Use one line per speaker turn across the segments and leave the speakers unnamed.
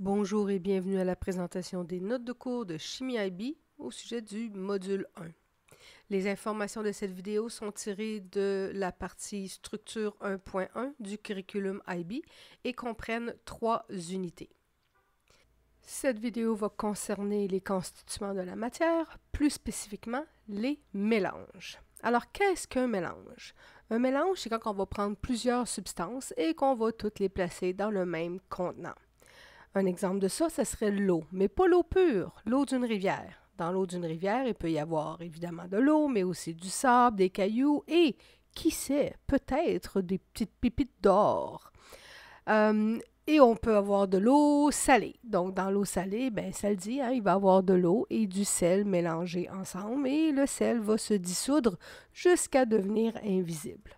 Bonjour et bienvenue à la présentation des notes de cours de Chimie IB au sujet du module 1. Les informations de cette vidéo sont tirées de la partie structure 1.1 du curriculum IB et comprennent trois unités. Cette vidéo va concerner les constituants de la matière, plus spécifiquement les mélanges. Alors, qu'est-ce qu'un mélange? Un mélange, c'est quand on va prendre plusieurs substances et qu'on va toutes les placer dans le même contenant. Un exemple de ça, ce serait l'eau, mais pas l'eau pure, l'eau d'une rivière. Dans l'eau d'une rivière, il peut y avoir évidemment de l'eau, mais aussi du sable, des cailloux et, qui sait, peut-être des petites pépites d'or. Euh, et on peut avoir de l'eau salée. Donc, dans l'eau salée, ben, ça le dit, hein, il va y avoir de l'eau et du sel mélangés ensemble et le sel va se dissoudre jusqu'à devenir invisible.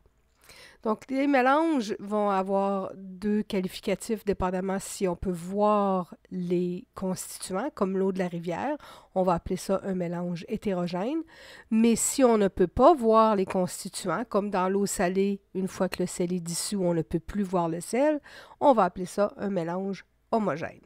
Donc, les mélanges vont avoir deux qualificatifs dépendamment si on peut voir les constituants, comme l'eau de la rivière. On va appeler ça un mélange hétérogène. Mais si on ne peut pas voir les constituants, comme dans l'eau salée, une fois que le sel est dissous, on ne peut plus voir le sel, on va appeler ça un mélange homogène.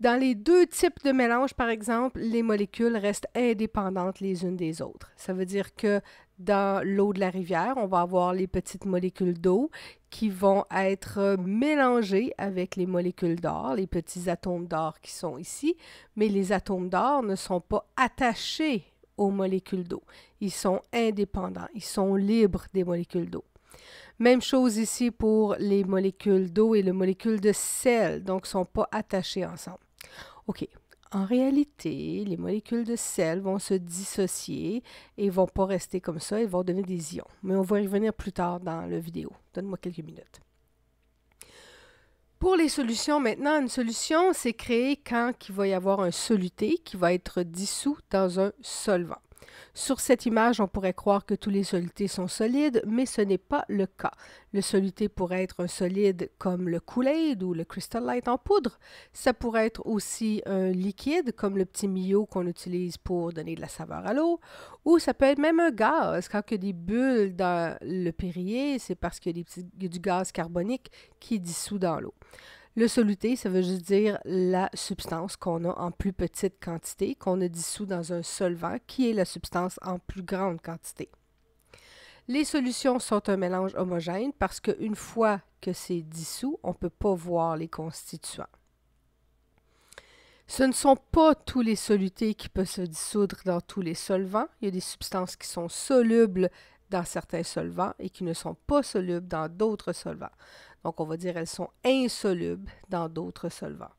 Dans les deux types de mélanges, par exemple, les molécules restent indépendantes les unes des autres. Ça veut dire que dans l'eau de la rivière, on va avoir les petites molécules d'eau qui vont être mélangées avec les molécules d'or, les petits atomes d'or qui sont ici, mais les atomes d'or ne sont pas attachés aux molécules d'eau. Ils sont indépendants, ils sont libres des molécules d'eau. Même chose ici pour les molécules d'eau et les molécules de sel, donc ne sont pas attachées ensemble. OK, en réalité, les molécules de sel vont se dissocier et vont pas rester comme ça, elles vont donner des ions. Mais on va y revenir plus tard dans la vidéo. Donne-moi quelques minutes. Pour les solutions, maintenant, une solution, c'est créée quand il va y avoir un soluté qui va être dissous dans un solvant. Sur cette image, on pourrait croire que tous les solutés sont solides, mais ce n'est pas le cas. Le soluté pourrait être un solide comme le Kool-Aid ou le Crystal Light en poudre. Ça pourrait être aussi un liquide comme le petit Mio qu'on utilise pour donner de la saveur à l'eau. Ou ça peut être même un gaz. Quand il y a des bulles dans le Périer, c'est parce qu'il y a du gaz carbonique qui est dissous dans l'eau. Le soluté, ça veut juste dire la substance qu'on a en plus petite quantité, qu'on a dissous dans un solvant, qui est la substance en plus grande quantité. Les solutions sont un mélange homogène parce qu'une fois que c'est dissous, on ne peut pas voir les constituants. Ce ne sont pas tous les solutés qui peuvent se dissoudre dans tous les solvants. Il y a des substances qui sont solubles dans certains solvants et qui ne sont pas solubles dans d'autres solvants. Donc, on va dire elles sont insolubles dans d'autres solvants.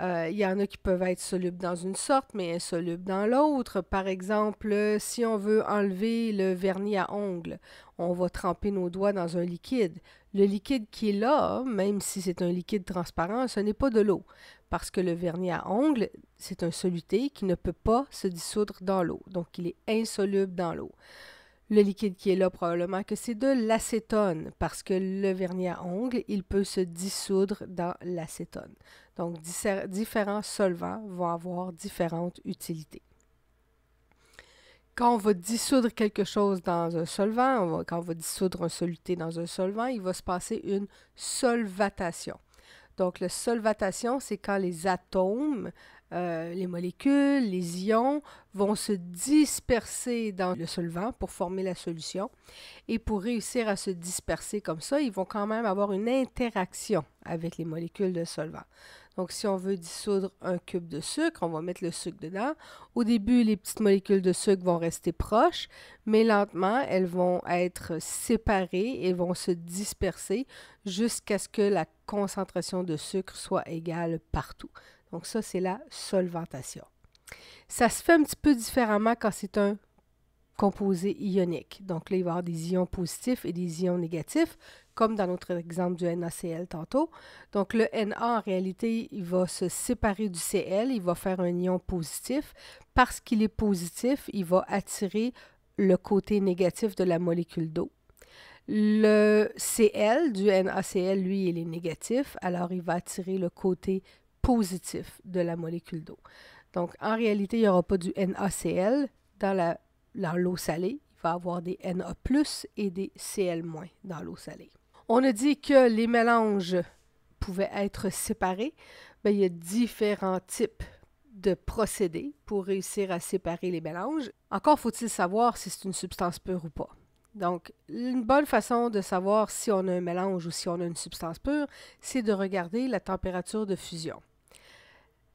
Euh, il y en a qui peuvent être solubles dans une sorte, mais insolubles dans l'autre. Par exemple, si on veut enlever le vernis à ongles, on va tremper nos doigts dans un liquide. Le liquide qui est là, même si c'est un liquide transparent, ce n'est pas de l'eau, parce que le vernis à ongles, c'est un soluté qui ne peut pas se dissoudre dans l'eau, donc il est insoluble dans l'eau. Le liquide qui est là, probablement que c'est de l'acétone, parce que le vernis à ongles, il peut se dissoudre dans l'acétone. Donc, différents solvants vont avoir différentes utilités. Quand on va dissoudre quelque chose dans un solvant, quand on va dissoudre un soluté dans un solvant, il va se passer une solvatation. Donc, la solvatation, c'est quand les atomes euh, les molécules, les ions vont se disperser dans le solvant pour former la solution. Et pour réussir à se disperser comme ça, ils vont quand même avoir une interaction avec les molécules de solvant. Donc, si on veut dissoudre un cube de sucre, on va mettre le sucre dedans. Au début, les petites molécules de sucre vont rester proches, mais lentement, elles vont être séparées et vont se disperser jusqu'à ce que la concentration de sucre soit égale partout. Donc ça, c'est la solventation. Ça se fait un petit peu différemment quand c'est un composé ionique. Donc là, il va y avoir des ions positifs et des ions négatifs, comme dans notre exemple du NaCl tantôt. Donc le Na, en réalité, il va se séparer du Cl, il va faire un ion positif. Parce qu'il est positif, il va attirer le côté négatif de la molécule d'eau. Le Cl du NaCl, lui, il est négatif, alors il va attirer le côté positif de la molécule d'eau. Donc, en réalité, il n'y aura pas du NaCl dans l'eau salée. Il va y avoir des Na et des Cl- dans l'eau salée. On a dit que les mélanges pouvaient être séparés, bien, il y a différents types de procédés pour réussir à séparer les mélanges. Encore faut-il savoir si c'est une substance pure ou pas. Donc, une bonne façon de savoir si on a un mélange ou si on a une substance pure, c'est de regarder la température de fusion.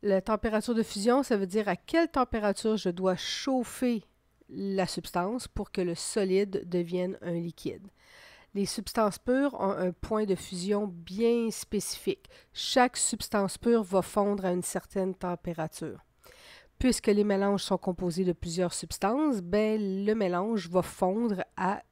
La température de fusion, ça veut dire à quelle température je dois chauffer la substance pour que le solide devienne un liquide. Les substances pures ont un point de fusion bien spécifique. Chaque substance pure va fondre à une certaine température. Puisque les mélanges sont composés de plusieurs substances, ben, le mélange va fondre à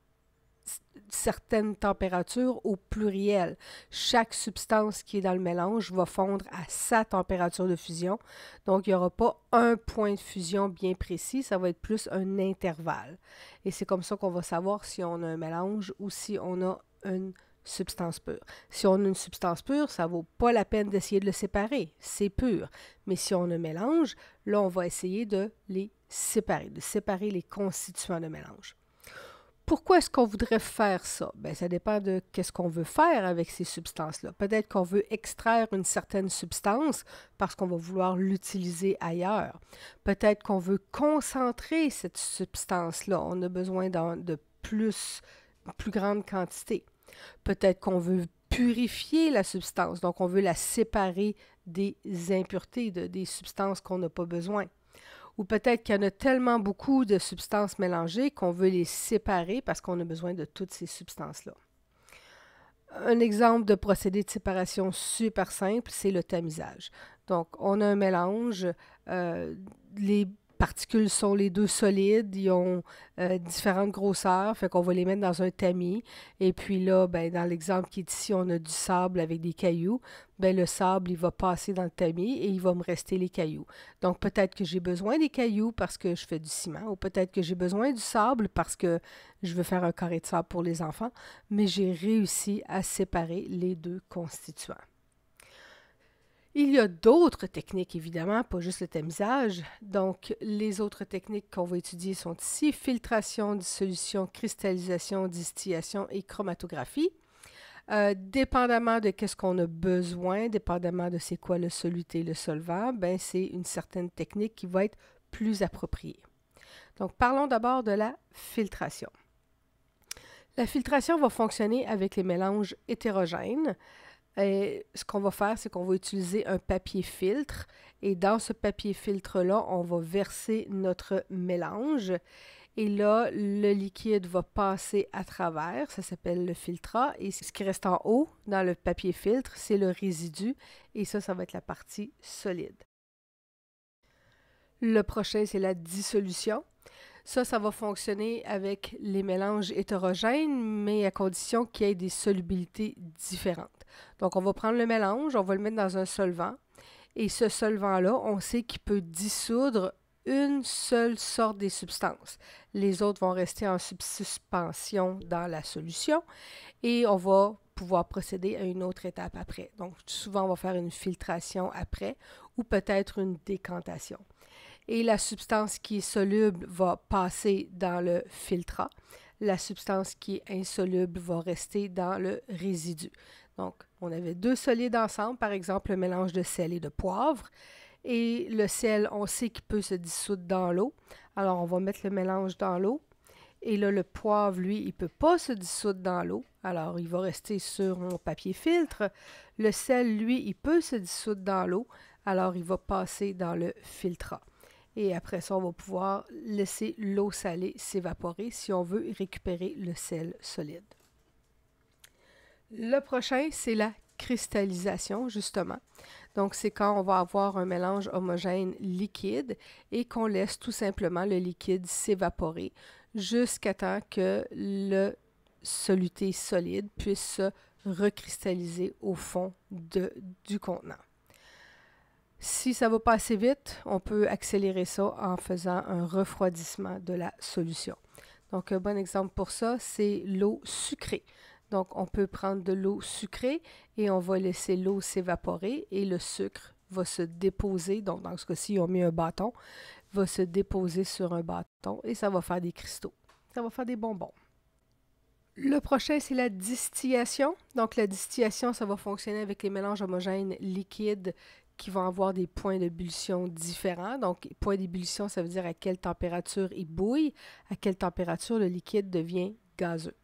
certaines températures au pluriel. Chaque substance qui est dans le mélange va fondre à sa température de fusion. Donc, il n'y aura pas un point de fusion bien précis, ça va être plus un intervalle. Et c'est comme ça qu'on va savoir si on a un mélange ou si on a une substance pure. Si on a une substance pure, ça ne vaut pas la peine d'essayer de le séparer. C'est pur. Mais si on a un mélange, là, on va essayer de les séparer, de séparer les constituants de mélange. Pourquoi est-ce qu'on voudrait faire ça? Bien, ça dépend de qu'est-ce qu'on veut faire avec ces substances-là. Peut-être qu'on veut extraire une certaine substance parce qu'on va vouloir l'utiliser ailleurs. Peut-être qu'on veut concentrer cette substance-là. On a besoin de plus, plus grande quantité. Peut-être qu'on veut purifier la substance, donc on veut la séparer des impuretés, de, des substances qu'on n'a pas besoin ou peut-être qu'il y en a tellement beaucoup de substances mélangées qu'on veut les séparer parce qu'on a besoin de toutes ces substances-là. Un exemple de procédé de séparation super simple, c'est le tamisage. Donc, on a un mélange, euh, les particules sont les deux solides, ils ont euh, différentes grosseurs, fait qu'on va les mettre dans un tamis. Et puis là, ben, dans l'exemple qui est ici, on a du sable avec des cailloux. Ben, le sable, il va passer dans le tamis et il va me rester les cailloux. Donc peut-être que j'ai besoin des cailloux parce que je fais du ciment, ou peut-être que j'ai besoin du sable parce que je veux faire un carré de sable pour les enfants, mais j'ai réussi à séparer les deux constituants. Il y a d'autres techniques, évidemment, pas juste le tamisage. Donc, les autres techniques qu'on va étudier sont ici filtration, dissolution, cristallisation, distillation et chromatographie. Euh, dépendamment de qu'est-ce qu'on a besoin, dépendamment de c'est quoi le soluté, le solvant, ben c'est une certaine technique qui va être plus appropriée. Donc, parlons d'abord de la filtration. La filtration va fonctionner avec les mélanges hétérogènes. Et ce qu'on va faire, c'est qu'on va utiliser un papier filtre et dans ce papier filtre-là, on va verser notre mélange et là, le liquide va passer à travers, ça s'appelle le filtrat et ce qui reste en haut dans le papier filtre, c'est le résidu et ça, ça va être la partie solide. Le prochain, c'est la dissolution. Ça, ça va fonctionner avec les mélanges hétérogènes, mais à condition qu'il y ait des solubilités différentes. Donc, on va prendre le mélange, on va le mettre dans un solvant, et ce solvant-là, on sait qu'il peut dissoudre une seule sorte des substances. Les autres vont rester en suspension dans la solution et on va pouvoir procéder à une autre étape après. Donc, souvent, on va faire une filtration après ou peut-être une décantation et la substance qui est soluble va passer dans le filtrat. La substance qui est insoluble va rester dans le résidu. Donc, on avait deux solides ensemble, par exemple le mélange de sel et de poivre. Et le sel, on sait qu'il peut se dissoudre dans l'eau. Alors, on va mettre le mélange dans l'eau. Et là, le poivre, lui, il ne peut pas se dissoudre dans l'eau. Alors, il va rester sur mon papier filtre. Le sel, lui, il peut se dissoudre dans l'eau. Alors, il va passer dans le filtrat. Et après ça, on va pouvoir laisser l'eau salée s'évaporer si on veut récupérer le sel solide. Le prochain, c'est la cristallisation, justement. Donc, c'est quand on va avoir un mélange homogène liquide et qu'on laisse tout simplement le liquide s'évaporer jusqu'à temps que le soluté solide puisse se recristalliser au fond du contenant. Si ça va pas assez vite, on peut accélérer ça en faisant un refroidissement de la solution. Donc, un bon exemple pour ça, c'est l'eau sucrée. Donc, on peut prendre de l'eau sucrée et on va laisser l'eau s'évaporer et le sucre va se déposer. Donc, dans ce cas-ci, on met un bâton, va se déposer sur un bâton et ça va faire des cristaux. Ça va faire des bonbons. Le prochain, c'est la distillation. Donc, la distillation, ça va fonctionner avec les mélanges homogènes liquides qui vont avoir des points d'ébullition différents. Donc, point d'ébullition, ça veut dire à quelle température il bouille, à quelle température le liquide devient gazeux.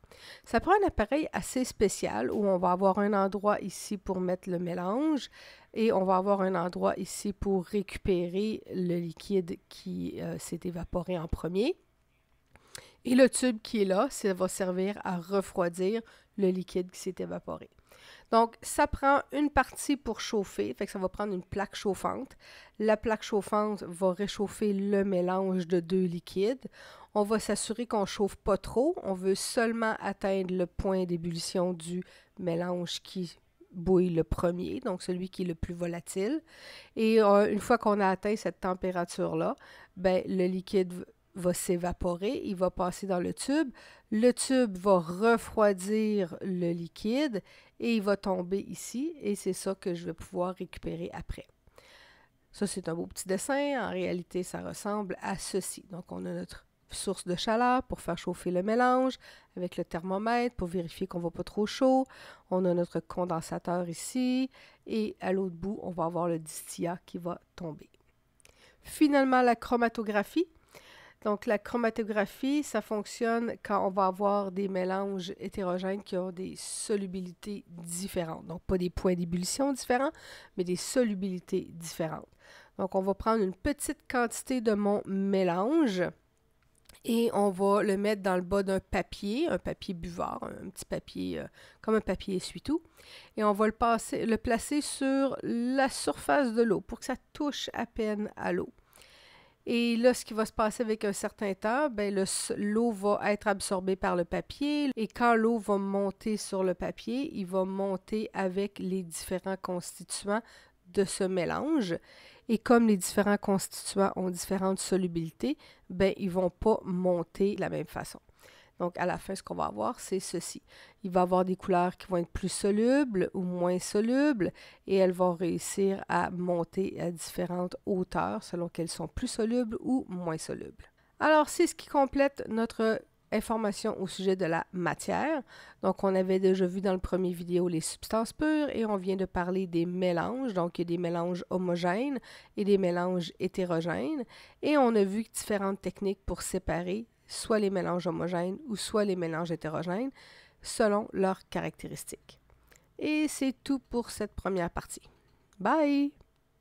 Ça prend un appareil assez spécial où on va avoir un endroit ici pour mettre le mélange et on va avoir un endroit ici pour récupérer le liquide qui euh, s'est évaporé en premier. Et le tube qui est là, ça va servir à refroidir le liquide qui s'est évaporé. Donc, ça prend une partie pour chauffer, ça va prendre une plaque chauffante. La plaque chauffante va réchauffer le mélange de deux liquides. On va s'assurer qu'on ne chauffe pas trop. On veut seulement atteindre le point d'ébullition du mélange qui bouille le premier, donc celui qui est le plus volatile. Et euh, une fois qu'on a atteint cette température-là, ben, le liquide va s'évaporer, il va passer dans le tube. Le tube va refroidir le liquide et il va tomber ici et c'est ça que je vais pouvoir récupérer après. Ça, c'est un beau petit dessin. En réalité, ça ressemble à ceci. Donc, on a notre source de chaleur pour faire chauffer le mélange avec le thermomètre pour vérifier qu'on ne va pas trop chaud. On a notre condensateur ici et à l'autre bout, on va avoir le distillat qui va tomber. Finalement, la chromatographie. Donc, la chromatographie, ça fonctionne quand on va avoir des mélanges hétérogènes qui ont des solubilités différentes. Donc, pas des points d'ébullition différents, mais des solubilités différentes. Donc, on va prendre une petite quantité de mon mélange et on va le mettre dans le bas d'un papier, un papier buvard, un petit papier euh, comme un papier essuie-tout. Et on va le, placer sur la surface de l'eau pour que ça touche à peine à l'eau. Et là, ce qui va se passer avec un certain temps, ben, l'eau va être absorbée par le papier. Et quand l'eau va monter sur le papier, il va monter avec les différents constituants de ce mélange. Et comme les différents constituants ont différentes solubilités, ben, ils ne vont pas monter de la même façon. Donc, à la fin, ce qu'on va avoir, c'est ceci. Il va y avoir des couleurs qui vont être plus solubles ou moins solubles et elles vont réussir à monter à différentes hauteurs selon qu'elles sont plus solubles ou moins solubles. Alors, c'est ce qui complète notre information au sujet de la matière. Donc, on avait déjà vu dans le premier vidéo les substances pures et on vient de parler des mélanges. Donc, il y a des mélanges homogènes et des mélanges hétérogènes. Et on a vu différentes techniques pour séparer soit les mélanges homogènes ou soit les mélanges hétérogènes, selon leurs caractéristiques. Et c'est tout pour cette première partie. Bye!